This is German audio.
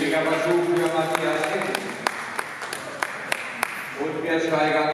Gültiger Versuch für Matthias Eckl. Und wir steigern